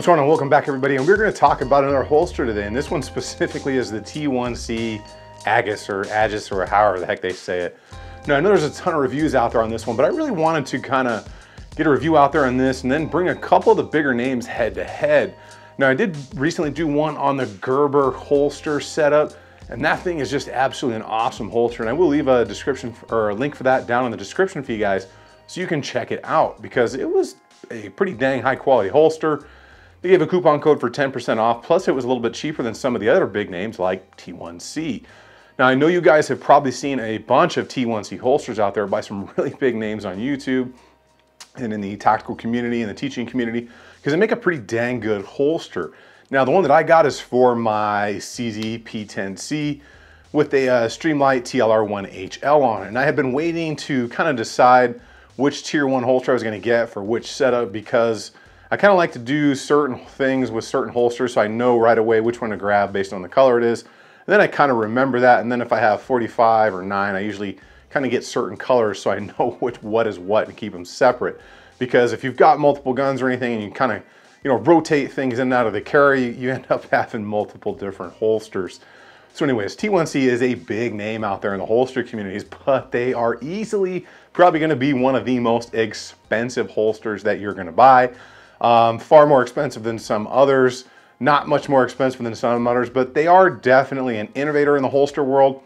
What's going on? Welcome back everybody. And we're gonna talk about another holster today. And this one specifically is the T1C Agus or Agis or however the heck they say it. Now I know there's a ton of reviews out there on this one, but I really wanted to kind of get a review out there on this and then bring a couple of the bigger names head to head. Now I did recently do one on the Gerber holster setup and that thing is just absolutely an awesome holster. And I will leave a description or a link for that down in the description for you guys so you can check it out because it was a pretty dang high quality holster. They gave a coupon code for 10% off, plus it was a little bit cheaper than some of the other big names like T1C. Now I know you guys have probably seen a bunch of T1C holsters out there by some really big names on YouTube and in the tactical community and the teaching community because they make a pretty dang good holster. Now the one that I got is for my CZ P10C with a uh, Streamlight TLR1HL on it. And I had been waiting to kind of decide which tier one holster I was gonna get for which setup because I kind of like to do certain things with certain holsters so I know right away which one to grab based on the color it is. And then I kind of remember that. And then if I have 45 or 9, I usually kind of get certain colors so I know which what is what and keep them separate. Because if you've got multiple guns or anything and you kind of you know, rotate things in and out of the carry, you end up having multiple different holsters. So anyways, T1C is a big name out there in the holster communities, but they are easily probably gonna be one of the most expensive holsters that you're gonna buy. Um, far more expensive than some others, not much more expensive than some others, but they are definitely an innovator in the holster world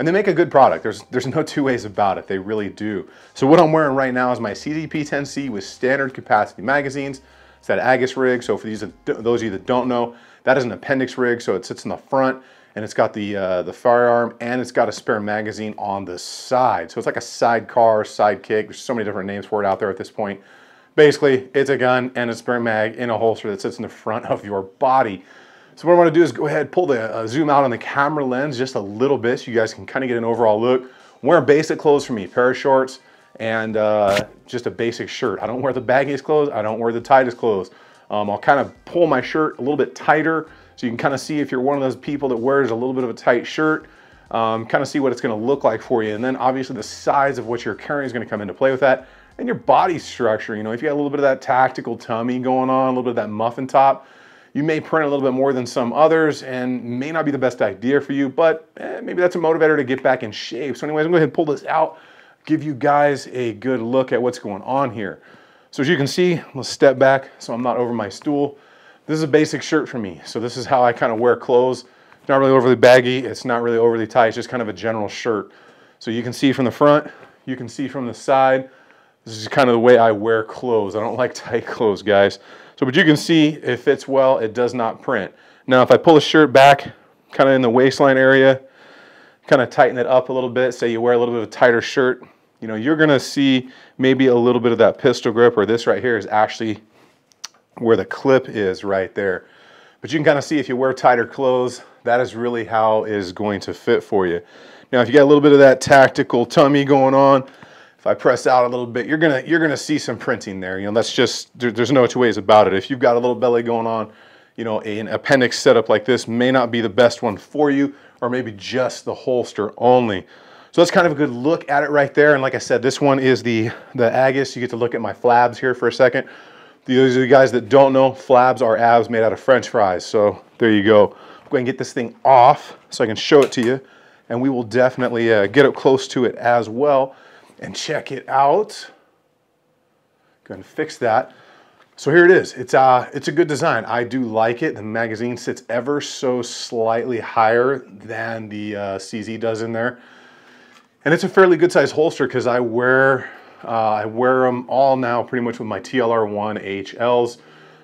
and they make a good product. There's, there's no two ways about it. They really do. So what I'm wearing right now is my CZP-10C with standard capacity magazines. It's that Agus rig. So for these, those of you that don't know, that is an appendix rig. So it sits in the front and it's got the, uh, the firearm and it's got a spare magazine on the side. So it's like a sidecar, sidekick. There's so many different names for it out there at this point. Basically, it's a gun and a spare mag in a holster that sits in the front of your body. So what I want to do is go ahead, pull the uh, zoom out on the camera lens just a little bit so you guys can kind of get an overall look. Wear basic clothes for me, pair of shorts and uh, just a basic shirt. I don't wear the baggiest clothes. I don't wear the tightest clothes. Um, I'll kind of pull my shirt a little bit tighter so you can kind of see if you're one of those people that wears a little bit of a tight shirt, um, kind of see what it's going to look like for you. And then obviously the size of what you're carrying is going to come into play with that and your body structure. You know, if you got a little bit of that tactical tummy going on, a little bit of that muffin top, you may print a little bit more than some others and may not be the best idea for you, but eh, maybe that's a motivator to get back in shape. So anyways, I'm going to pull this out, give you guys a good look at what's going on here. So as you can see, let's step back so I'm not over my stool. This is a basic shirt for me. So this is how I kind of wear clothes. It's not really overly baggy. It's not really overly tight. It's just kind of a general shirt. So you can see from the front, you can see from the side, this is kind of the way I wear clothes. I don't like tight clothes, guys. So, but you can see it fits well. It does not print. Now, if I pull the shirt back, kind of in the waistline area, kind of tighten it up a little bit, say you wear a little bit of a tighter shirt, you know, you're going to see maybe a little bit of that pistol grip or this right here is actually where the clip is right there. But you can kind of see if you wear tighter clothes, that is really how is going to fit for you. Now, if you got a little bit of that tactical tummy going on, if I press out a little bit, you're gonna you're gonna see some printing there. You know, that's just there, there's no two ways about it. If you've got a little belly going on, you know, an appendix setup like this may not be the best one for you, or maybe just the holster only. So that's kind of a good look at it right there. And like I said, this one is the the Agus. You get to look at my flabs here for a second. Those are the guys that don't know, flabs are abs made out of French fries. So there you go. I'm going to get this thing off so I can show it to you. And we will definitely uh, get up close to it as well and check it out. Go and fix that. So here it is. It's, uh, it's a good design. I do like it. The magazine sits ever so slightly higher than the uh, CZ does in there. And it's a fairly good size holster because I wear uh, I wear them all now pretty much with my TLR1 HLs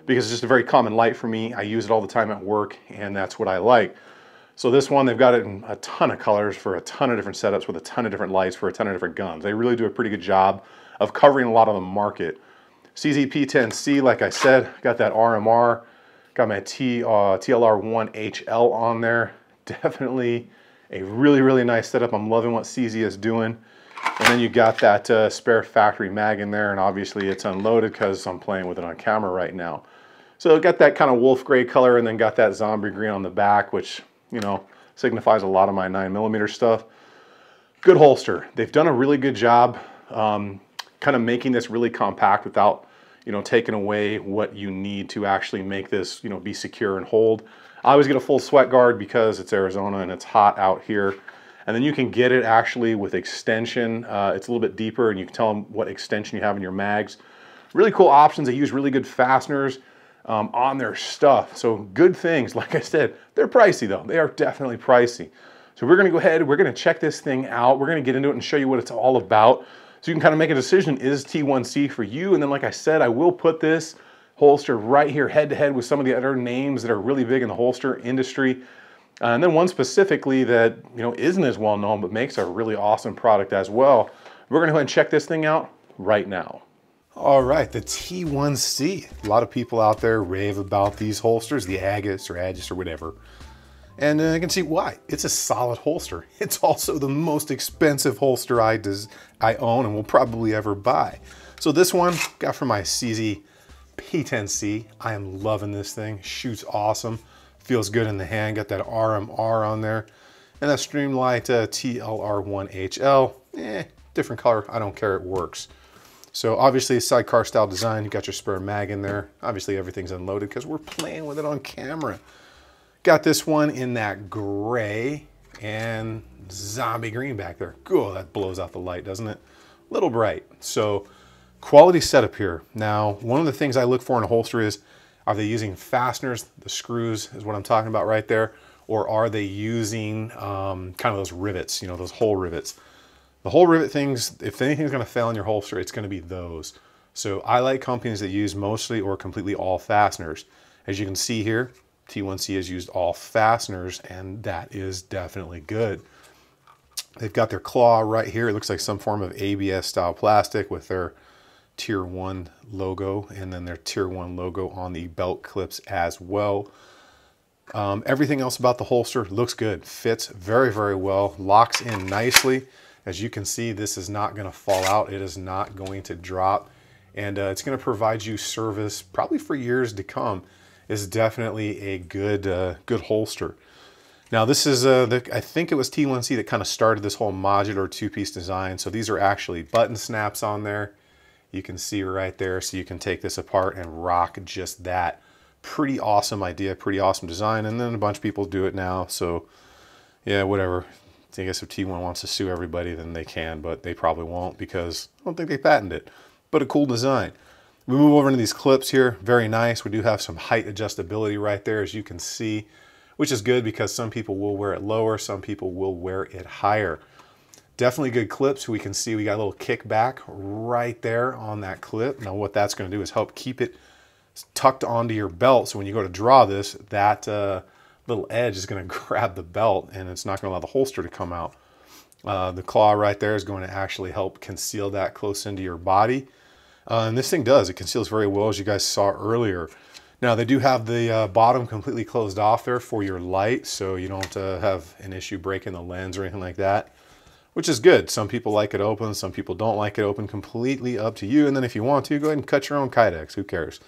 because it's just a very common light for me. I use it all the time at work and that's what I like. So this one, they've got it in a ton of colors for a ton of different setups with a ton of different lights for a ton of different guns. They really do a pretty good job of covering a lot of the market. CZP-10C, like I said, got that RMR, got my T, uh, TLR1HL on there. Definitely a really, really nice setup. I'm loving what CZ is doing. And then you got that uh, spare factory mag in there, and obviously it's unloaded because I'm playing with it on camera right now. So it got that kind of wolf gray color and then got that zombie green on the back, which you know, signifies a lot of my nine millimeter stuff. Good holster. They've done a really good job um, kind of making this really compact without, you know, taking away what you need to actually make this, you know, be secure and hold. I always get a full sweat guard because it's Arizona and it's hot out here. And then you can get it actually with extension. Uh, it's a little bit deeper and you can tell them what extension you have in your mags. Really cool options. They use really good fasteners um, on their stuff. So good things. Like I said, they're pricey though. They are definitely pricey. So we're gonna go ahead, we're gonna check this thing out. We're gonna get into it and show you what it's all about. So you can kind of make a decision, is T1C for you? And then like I said, I will put this holster right here head to head with some of the other names that are really big in the holster industry. Uh, and then one specifically that you know isn't as well known but makes a really awesome product as well. We're gonna go ahead and check this thing out right now. All right, the T1C. A lot of people out there rave about these holsters, the Agus or Agis or whatever. And uh, I can see why. It's a solid holster. It's also the most expensive holster I, does, I own and will probably ever buy. So this one, got from my CZ P10C. I am loving this thing. Shoots awesome. Feels good in the hand. Got that RMR on there. And that Streamlight uh, TLR1HL. Eh, different color. I don't care. It works. So obviously sidecar style design. You got your spare mag in there. Obviously everything's unloaded because we're playing with it on camera. Got this one in that gray and zombie green back there. Cool, that blows out the light, doesn't it? A little bright. So Quality setup here. Now, one of the things I look for in a holster is, are they using fasteners? The screws is what I'm talking about right there. Or are they using um, kind of those rivets, you know, those hole rivets? The hole rivet things, if anything's gonna fail in your holster, it's gonna be those. So I like companies that use mostly or completely all fasteners. As you can see here, T1C has used all fasteners and that is definitely good. They've got their claw right here. It looks like some form of ABS style plastic with their tier one logo and then their tier one logo on the belt clips as well. Um, everything else about the holster looks good, fits very, very well, locks in nicely. As you can see, this is not gonna fall out. It is not going to drop. And uh, it's gonna provide you service probably for years to come. Is definitely a good, uh, good holster. Now this is, uh, the, I think it was T1C that kind of started this whole modular two-piece design. So these are actually button snaps on there you can see right there. So you can take this apart and rock just that. Pretty awesome idea, pretty awesome design. And then a bunch of people do it now. So yeah, whatever. I guess if T1 wants to sue everybody, then they can, but they probably won't because I don't think they patented it. But a cool design. We move over into these clips here. Very nice. We do have some height adjustability right there, as you can see, which is good because some people will wear it lower, some people will wear it higher. Definitely good clips. We can see we got a little kickback right there on that clip. Now what that's going to do is help keep it tucked onto your belt. So when you go to draw this, that uh, little edge is going to grab the belt and it's not going to allow the holster to come out. Uh, the claw right there is going to actually help conceal that close into your body. Uh, and this thing does, it conceals very well as you guys saw earlier. Now they do have the uh, bottom completely closed off there for your light so you don't uh, have an issue breaking the lens or anything like that which is good. Some people like it open, some people don't like it open, completely up to you. And then if you want to, go ahead and cut your own Kydex, who cares?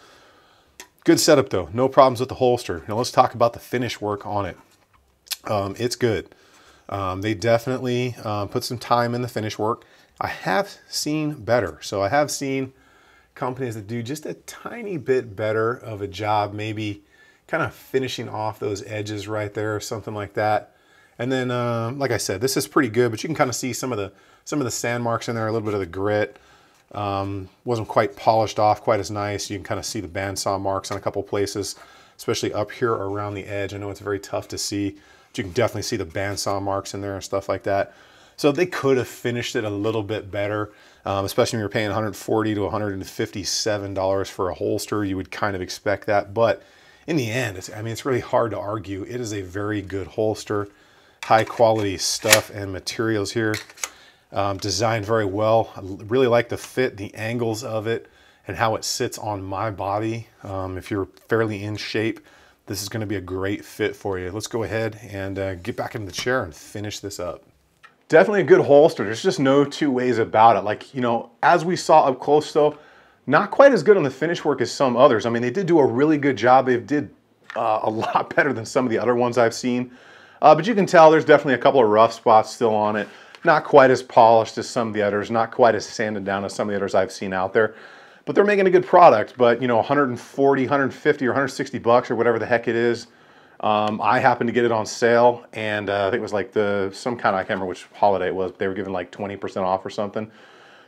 Good setup though, no problems with the holster. Now let's talk about the finish work on it. Um, it's good. Um, they definitely uh, put some time in the finish work. I have seen better. So I have seen companies that do just a tiny bit better of a job, maybe kind of finishing off those edges right there or something like that. And then, uh, like I said, this is pretty good, but you can kind of see some of the some of the sand marks in there, a little bit of the grit. Um, wasn't quite polished off quite as nice. You can kind of see the bandsaw marks in a couple places, especially up here around the edge. I know it's very tough to see, but you can definitely see the bandsaw marks in there and stuff like that. So they could have finished it a little bit better, um, especially when you're paying 140 to 157 dollars for a holster. You would kind of expect that, but in the end, I mean, it's really hard to argue. It is a very good holster high quality stuff and materials here. Um, designed very well. I really like the fit, the angles of it, and how it sits on my body. Um, if you're fairly in shape, this is gonna be a great fit for you. Let's go ahead and uh, get back in the chair and finish this up. Definitely a good holster. There's just no two ways about it. Like, you know, as we saw up close though, not quite as good on the finish work as some others. I mean, they did do a really good job. They did uh, a lot better than some of the other ones I've seen. Uh, but you can tell there's definitely a couple of rough spots still on it. Not quite as polished as some of the others, not quite as sanded down as some of the others I've seen out there. but they're making a good product. But you know, 140, 150, or 160 bucks or whatever the heck it is. Um, I happened to get it on sale, and uh, I think it was like the some kind of I can't remember which holiday it was. But they were giving like 20% off or something.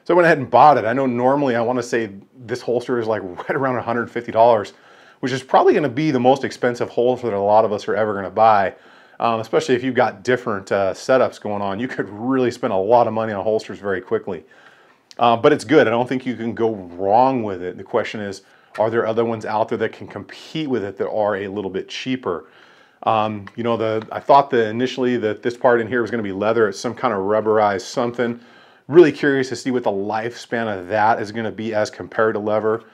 So I went ahead and bought it. I know normally I want to say this holster is like right around $150, which is probably going to be the most expensive holster that a lot of us are ever going to buy. Um, especially if you've got different uh, setups going on, you could really spend a lot of money on holsters very quickly. Uh, but it's good. I don't think you can go wrong with it. The question is, are there other ones out there that can compete with it that are a little bit cheaper? Um, you know, the I thought that initially that this part in here was going to be leather. It's some kind of rubberized something. Really curious to see what the lifespan of that is going to be as compared to leather.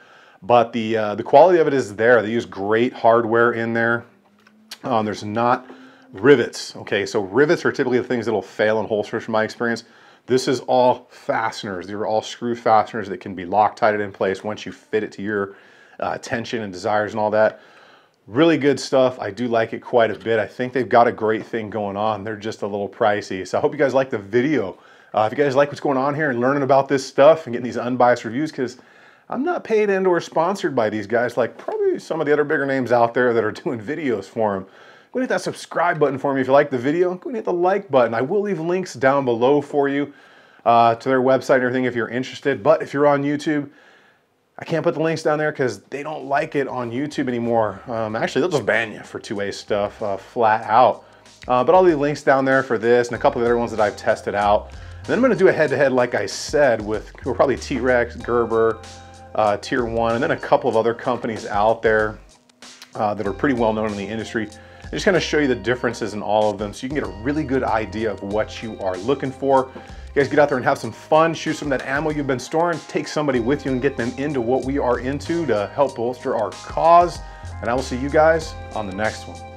But the, uh, the quality of it is there. They use great hardware in there. Um, there's not rivets. Okay, so rivets are typically the things that will fail in holsters from my experience. This is all fasteners. These are all screw fasteners that can be Loctited in place once you fit it to your uh, tension and desires and all that. Really good stuff. I do like it quite a bit. I think they've got a great thing going on. They're just a little pricey. So I hope you guys like the video. Uh, if you guys like what's going on here and learning about this stuff and getting these unbiased reviews, because I'm not paid and or sponsored by these guys like probably some of the other bigger names out there that are doing videos for them. Go hit that subscribe button for me if you like the video. Go hit the like button. I will leave links down below for you uh, to their website and everything if you're interested. But if you're on YouTube, I can't put the links down there because they don't like it on YouTube anymore. Um, actually, they'll just ban you for 2A stuff uh, flat out. Uh, but I'll leave links down there for this and a couple of other ones that I've tested out. And then I'm gonna do a head-to-head, -head, like I said, with probably T-Rex, Gerber, uh, Tier 1, and then a couple of other companies out there uh, that are pretty well known in the industry. I'm just gonna show you the differences in all of them so you can get a really good idea of what you are looking for. You guys get out there and have some fun, shoot some of that ammo you've been storing, take somebody with you and get them into what we are into to help bolster our cause. And I will see you guys on the next one.